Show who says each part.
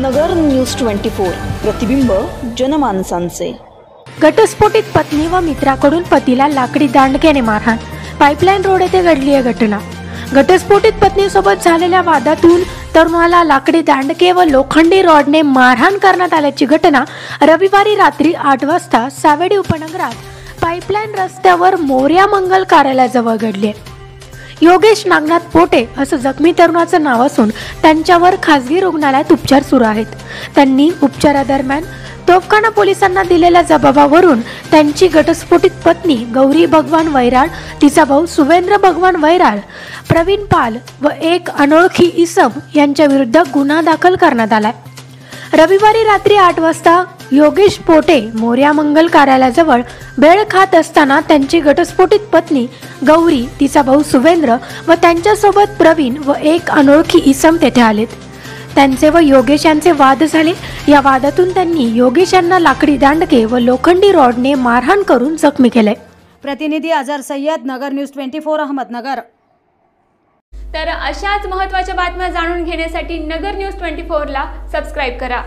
Speaker 1: नगर news twenty four. प्रतिबिंब जनमानसांचे.
Speaker 2: घटस्फोटित पत्नी व मित्राकडून पतीला लाकडी दांडक्याने मारहाण. पाईपलाईन रोड येथे घडली आहे घटना. घटस्फोटित पत्नीसोबत झालेल्या वादातून तरुणाला लाकडी दांडके व लोखंडी रॉडने मारहाण करण्यात आल्याची घटना रविवारी रात्री आठ वाजता सावेडी उपनगरात पाईपलाईन रस्त्यावर मोर्या मंगल कार्यालयाजवळ घडली आहे. योगेश नागनाथ पोटे असं जखमी तरुणाचं नाव असून त्यांच्यावर खासगी रुग्णालयात उपचार सुरू आहेत. त्यांनी उपचारादरम्यान तोफखाना पोलिसांना दिलेल्या जबाबावरून त्यांची घटस्फोटित पत्नी गौरी भगवान वैराळ तिचा भाऊ सुवेंद्र भगवान वैराळ प्रवीण पाल व एक अनोळखी इसम यांच्या विरुद्ध गुन्हा दाखल करण्यात आलाय. रविवारी रात्री आठ वाजता योगेश पोटे मोर्या मंगल कार्यालयाजवळ बेळ खात असताना त्यांची घटस्फोटित पत्नी गौरी तिचा भाऊ सुवेंद्र व त्यांच्यासोबत प्रवीण व एक अनोळखी इसम तेथे आलेत. त्यांचे व योगेश यांचे वाद झाले. या वादातून त्यांनी योगेश यांना लाकडी दांडके व लोखंडी रॉडने मारहाण करून जखमी केले.
Speaker 3: प्रतिनिधी Azhar Sayyad Nagar News twenty four Ahmednagar.
Speaker 4: तर अशाच महत्त्वाच्या बातम्या जाणून घेण्यासाठी नगर न्यूज ट्वेंटी फोरला सबस्क्राईब करा.